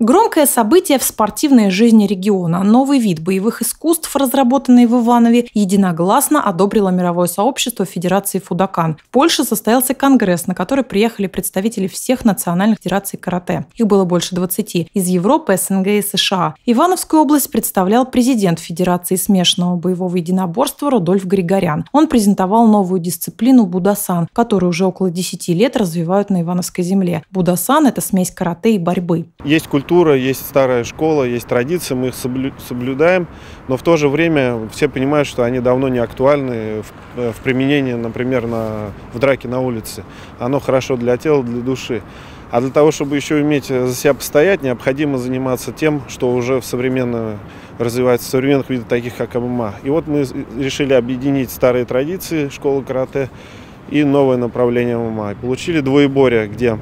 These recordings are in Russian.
Громкое событие в спортивной жизни региона. Новый вид боевых искусств, разработанный в Иванове, единогласно одобрило мировое сообщество Федерации Фудакан. В Польше состоялся конгресс, на который приехали представители всех национальных федераций карате. Их было больше 20. Из Европы, СНГ и США. Ивановскую область представлял президент Федерации смешанного боевого единоборства Рудольф Григорян. Он презентовал новую дисциплину Будасан, которую уже около 10 лет развивают на Ивановской земле. Будасан – это смесь карате и борьбы. Есть культура культура, есть старая школа, есть традиции, мы их соблюдаем, но в то же время все понимают, что они давно не актуальны в, э, в применении, например, на, в драке на улице. Оно хорошо для тела, для души. А для того, чтобы еще уметь за себя постоять, необходимо заниматься тем, что уже в современно развивается в современных видах, таких как ММА. И вот мы решили объединить старые традиции школы карате и новое направление ММА. И получили двоеборье, где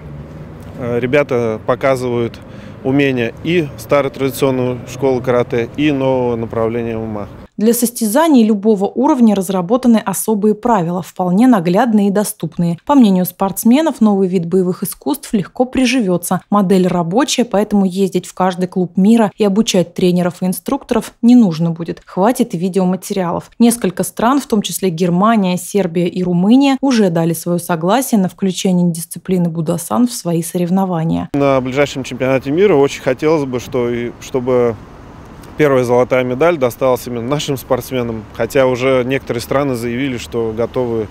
э, ребята показывают умения и старой традиционной школы карате, и нового направления ума. Для состязаний любого уровня разработаны особые правила, вполне наглядные и доступные. По мнению спортсменов, новый вид боевых искусств легко приживется. Модель рабочая, поэтому ездить в каждый клуб мира и обучать тренеров и инструкторов не нужно будет. Хватит видеоматериалов. Несколько стран, в том числе Германия, Сербия и Румыния, уже дали свое согласие на включение дисциплины Будасан в свои соревнования. На ближайшем чемпионате мира очень хотелось бы, что, чтобы первая золотая медаль досталась именно нашим спортсменам, хотя уже некоторые страны заявили, что готовы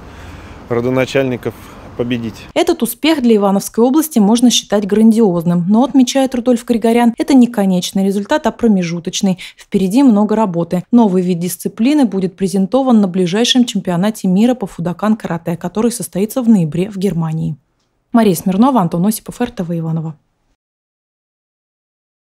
родоначальников победить. Этот успех для Ивановской области можно считать грандиозным, но, отмечает Рудольф Григорян, это не конечный результат, а промежуточный. Впереди много работы. Новый вид дисциплины будет презентован на ближайшем чемпионате мира по фудакан-карате, который состоится в ноябре в Германии. Мария Смирнова, Антон Осипов, РТВ Иванова.